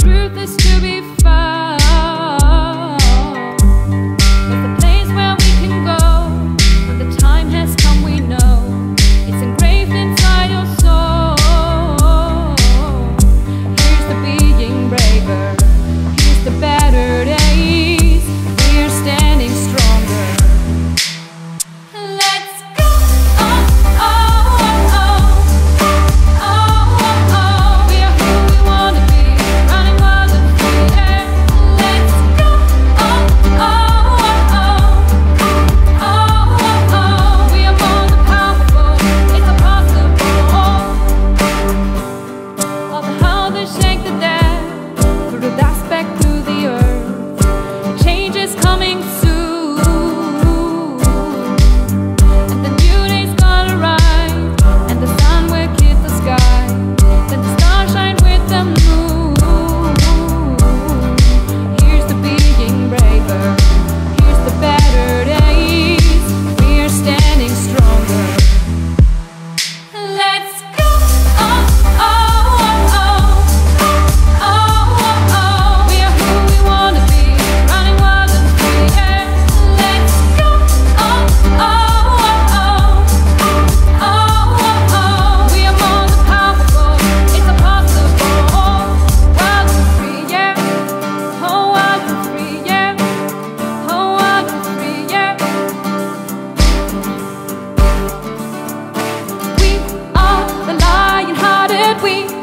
truth is to be found. We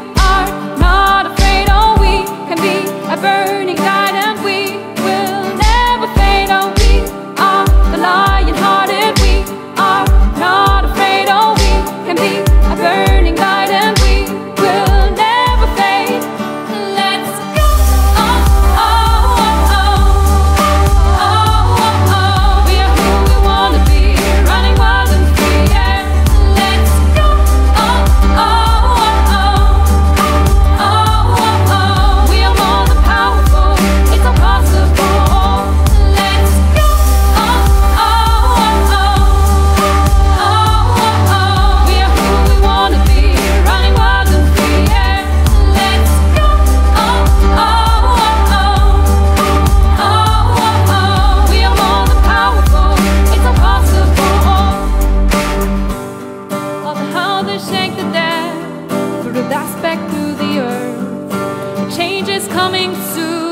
coming soon.